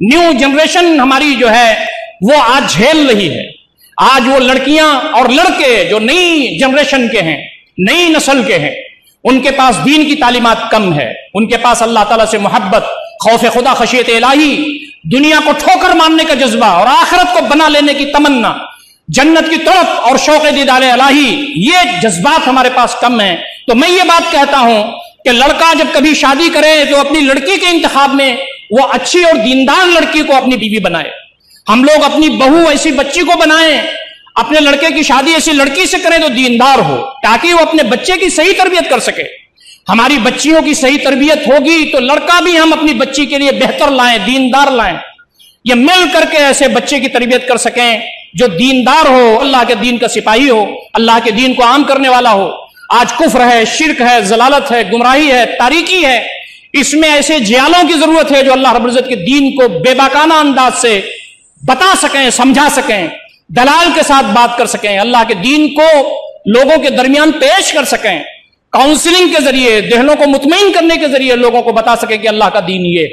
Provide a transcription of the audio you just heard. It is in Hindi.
न्यू जनरेशन हमारी जो है, वो आज झेल रही है। आज वो लड़कियाँ और लड़के जो नई जनरेशन के हैं, नई नस्ल के हैं, उनके पास दीन की तालीमत कम है। उनके पास अल्लाह ताला से मोहब्बत, खौफ खुदा, खशियत इलाही, दुनिया को ठोकर मारने का जज्बा और आखिरत को बना लेने की तमन्ना, जन्नत की तड़प और शौक दीदार अलाही ये जज्बात हमारे पास कम है। तो मैं ये बात कहता हूँ कि लड़का जब कभी शादी करे तो अपनी लड़की के इंतखाब में वो अच्छी और दीनदार लड़की को अपनी बीवी बनाए। हम लोग अपनी बहू ऐसी बच्ची को बनाए, अपने लड़के की शादी ऐसी लड़की से करें तो दीनदार हो, ताकि वो अपने बच्चे की सही तरबियत कर सके। हमारी बच्चियों की सही तरबियत होगी तो लड़का भी हम अपनी बच्ची के लिए बेहतर लाएँ, दीनदार लाएँ। ये मिल करके ऐसे बच्चे की तरबियत कर सकें जो दीनदार हो, अल्लाह के दीन का सिपाही हो, अल्लाह के दीन को आम करने वाला हो। आज कुफ्र है, शिरक है, जलालत है, गुमराही है तारीकी है। इसमें ऐसे जियालों की ज़रूरत है जो अल्लाह रबुल्जत के दीन को बेबाकाना अंदाज से बता सकें, समझा सकें, दलाल के साथ बात कर सकें, अल्लाह के दीन को लोगों के दरमियान पेश कर सकें काउंसलिंग के ज़रिए, दहलों को मुतमिन करने के ज़रिए लोगों को बता सकें कि अल्लाह का दीन ये